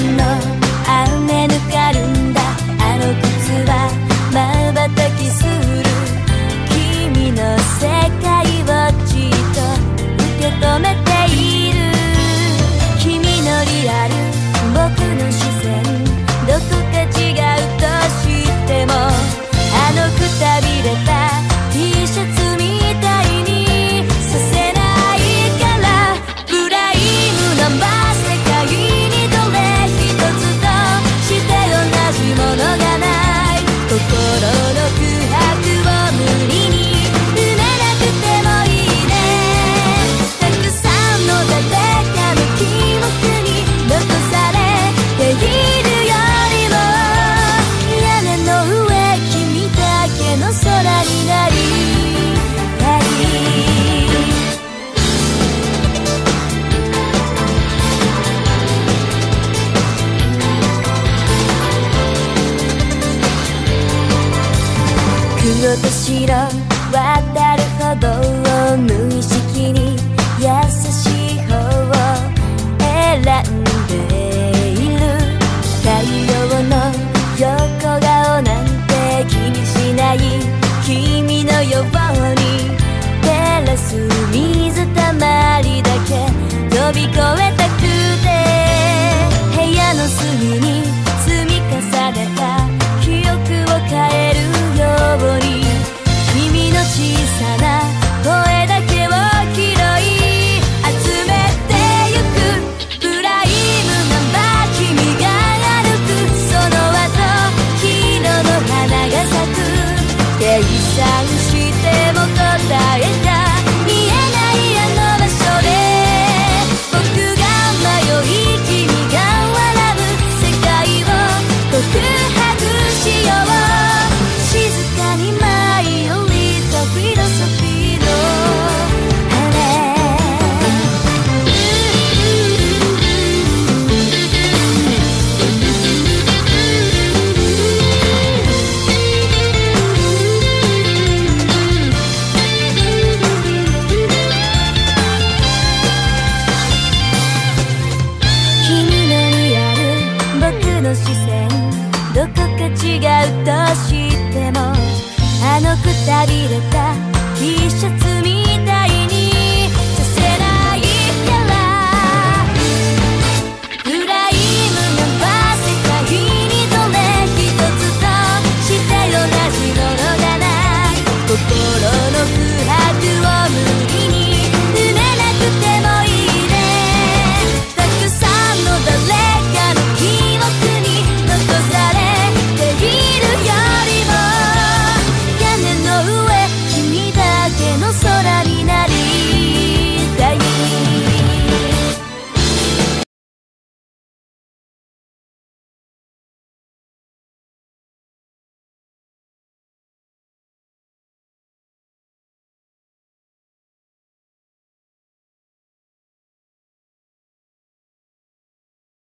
no と白渡るほど無意識に優しい方を選んでいる太陽の横顔なんて気にしない君のように照らす水たまりだけ飛び越え小さなびれた。T シャツ見